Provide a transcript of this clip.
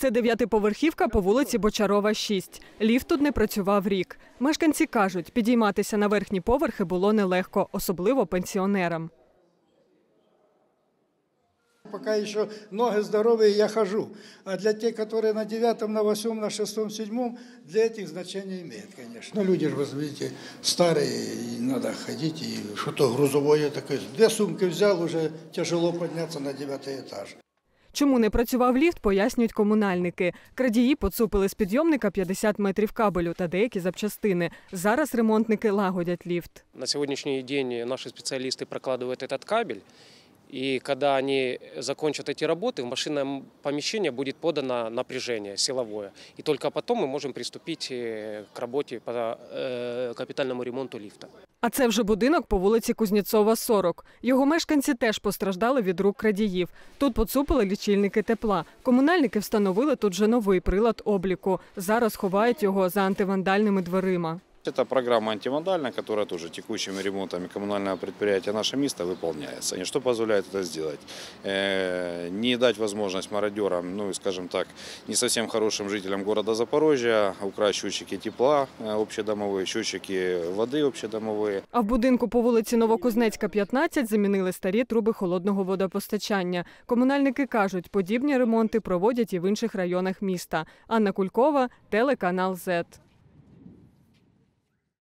Це дев'ятиповерхівка по вулиці Бочарова, 6. Ліфт тут не працював рік. Мешканці кажуть, підійматися на верхні поверхи було нелегко, особливо пенсіонерам. Пока еще ноги здоровые, я хожу. А для тех, которые на девятом, на восьмом, на шестом, седьмом, для этих значения имеет, конечно. Но люди же, вы видите, старые, и надо ходить, и что-то грузовое такое. Две сумки взял, уже тяжело подняться на девятый этаж. Чому не працював ліфт, пояснюють комунальники. Крадії поцупили з підйомника 50 метрів кабелю та деякі запчастини. Зараз ремонтники лагодять ліфт. На сегодняшний день наши специалисты прокладывают этот кабель. И когда они закончат эти работы, в машинное помещение будет подано напряжение силовое. И только потом мы можем приступить э, к работе по э, капитальному ремонту лифта. А це вже будинок по вулиці Кузнєцова, 40. Його мешканці теж постраждали від рук крадіїв. Тут поцупили лічильники тепла. Комунальники встановили тут же новий прилад обліку. Зараз ховають його за антивандальними дверима. Это программа антивандальная, которая тоже текущими ремонтами коммунального предприятия «Наше место» выполняется. И что позволяет это сделать? Э, Не дать возможность мародерам, ну, и, скажем так, не совсем хорошим жителям города Запорожья украсть счетчики тепла э, общедомовые, счетчики воды общедомовые. А в будинку по вулиці Новокузнецька, 15 замінили старі труби холодного водопостачання. Комунальники кажуть, подібні ремонти проводять і в інших районах міста. Анна Кулькова, телеканал ЗЕТ.